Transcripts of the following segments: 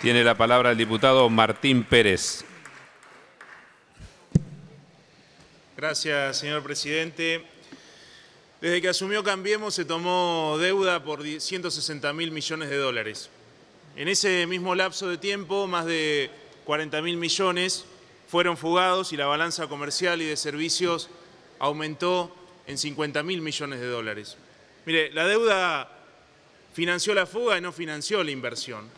Tiene la palabra el diputado Martín Pérez. Gracias, señor presidente. Desde que asumió Cambiemos se tomó deuda por 160 mil millones de dólares. En ese mismo lapso de tiempo, más de 40 mil millones fueron fugados y la balanza comercial y de servicios aumentó en 50 mil millones de dólares. Mire, la deuda financió la fuga y no financió la inversión.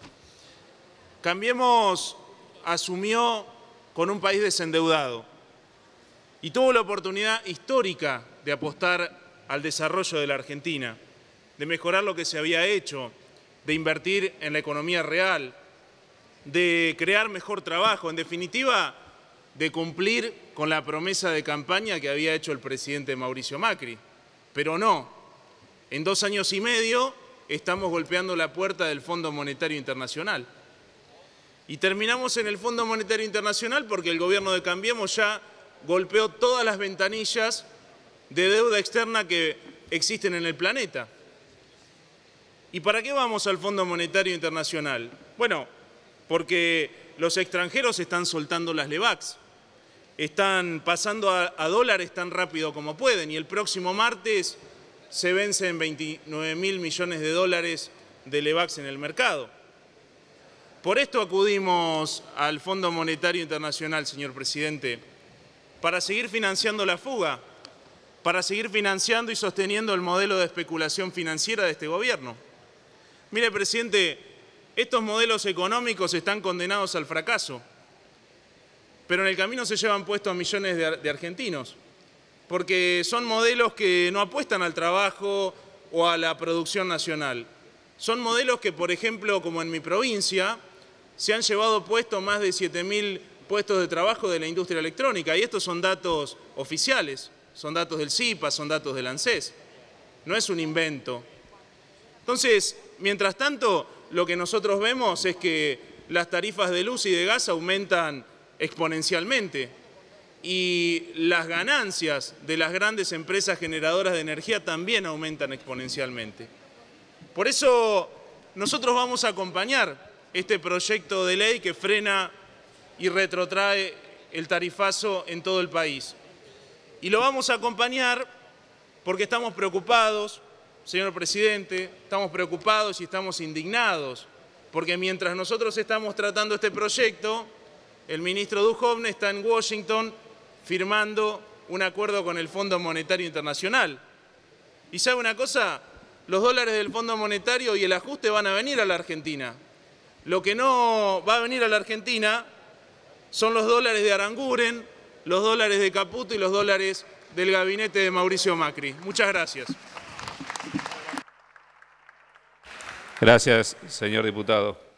Cambiemos asumió con un país desendeudado y tuvo la oportunidad histórica de apostar al desarrollo de la Argentina, de mejorar lo que se había hecho, de invertir en la economía real, de crear mejor trabajo, en definitiva, de cumplir con la promesa de campaña que había hecho el presidente Mauricio Macri. Pero no, en dos años y medio estamos golpeando la puerta del Fondo Monetario Internacional. Y terminamos en el Fondo Monetario Internacional porque el gobierno de Cambiemos ya golpeó todas las ventanillas de deuda externa que existen en el planeta. ¿Y para qué vamos al Fondo Monetario Internacional? Bueno, porque los extranjeros están soltando las LEVAX, están pasando a, dólares tan rápido como pueden y el próximo martes se vencen 29 mil millones de dólares de LEVAX en el mercado. Por esto acudimos al Fondo Monetario Internacional, señor presidente, para seguir financiando la fuga, para seguir financiando y sosteniendo el modelo de especulación financiera de este gobierno. Mire, presidente, estos modelos económicos están condenados al fracaso, pero en el camino se llevan puestos millones de, de argentinos, porque son modelos que no apuestan al trabajo o a la producción nacional. Son modelos que, por ejemplo, como en mi provincia, se han llevado puestos más de 7.000 puestos de trabajo de la industria electrónica y estos son datos oficiales, son datos del CIPA, son datos del ANSES, no es un invento. Entonces, mientras tanto, lo que nosotros vemos es que las tarifas de luz y de gas aumentan exponencialmente y las ganancias de las grandes empresas generadoras de energía también aumentan exponencialmente. Por eso nosotros vamos a acompañar este proyecto de ley que frena y retrotrae el tarifazo en todo el país. Y lo vamos a acompañar porque estamos preocupados, señor presidente, estamos preocupados y estamos indignados, porque mientras nosotros estamos tratando este proyecto, el ministro Duhovne está en Washington firmando un acuerdo con el Fondo Monetario Internacional. ¿Y sabe una cosa? Los dólares del Fondo Monetario y el ajuste van a venir a la Argentina. Lo que no va a venir a la Argentina son los dólares de Aranguren, los dólares de Caputo y los dólares del gabinete de Mauricio Macri. Muchas gracias. Gracias, señor diputado.